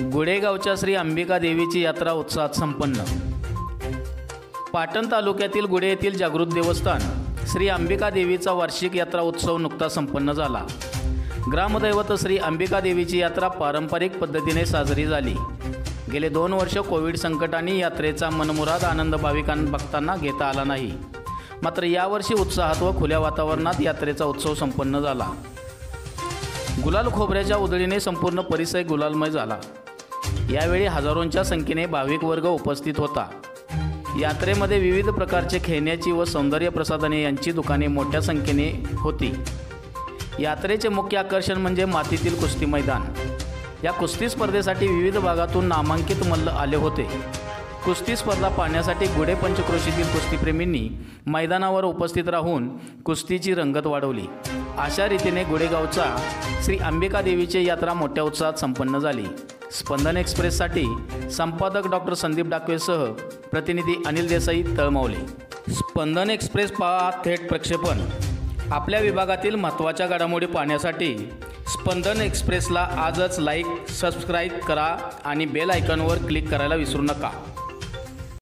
गुडेगावच्या श्री अंबिका देवीची यात्रा उत्साहात संपन्न. पाटण तालुक्यातील गुडे येथील जागृत देवस्थान श्री अंबिका देवीचा वार्षिक यात्रा उत्सव नुकताच संपन्न झाला. ग्रामदैवत श्री अंबिका देवीची यात्रा पारंपरिक पद्धतीने साजरी झाली. गेले दोन वर्ष कोविड संकटाने यात्रेचा मनमुराद आनंद भाविकां भक्तांना घेता आला नाही. मात्र यावर्षी उत्साहात व खुल्या वातावरणात यात्रेचा उत्सव संपन्न झाला. गुलाल खोबऱ्याच्या उधळीने संपूर्ण परिसर गुलालमय झाला. यावेळी हजारोंच्या संख्येने भाविक वर्ग उपस्थित होता. यात्रेमध्ये विविध प्रकारचे खेळण्याची व सौंदर्य प्रसाधने यांची दुकाने मोठ्या संख्येने होती. यात्रेचे मुख्य आकर्षण म्हणजे मातीतील कुस्ती मैदान. या कुस्ती स्पर्धेसाठी विविध भागातून नामांकित मल्ल आले होते. कुस्ती स्पर्धा पाहण्यासाठी गुढे पंचक्रोशीतील कुस्तीप्रेमींनी मैदानावर उपस्थित राहून कुस्तीची रंगत वाढवली. अशा रीतीने गुडेगावचा श्री अंबिका देवीची यात्रा मोठ्या उत्साहात संपन्न झाली. स्पंदन एक्सप्रेससाठी संपादक डॉक्टर संदीप डाकवेसह प्रतिनिधी अनिल देसाई तळमावले. स्पंदन एक्सप्रेस पहा थेट प्रक्षेपण. आपल्या विभागातील महत्त्वाच्या घडामोडी पाहण्यासाठी स्पंदन एक्सप्रेसला आजच लाईक सबस्क्राईब करा आणि बेल आयकॉनवर क्लिक करायला विसरू नका.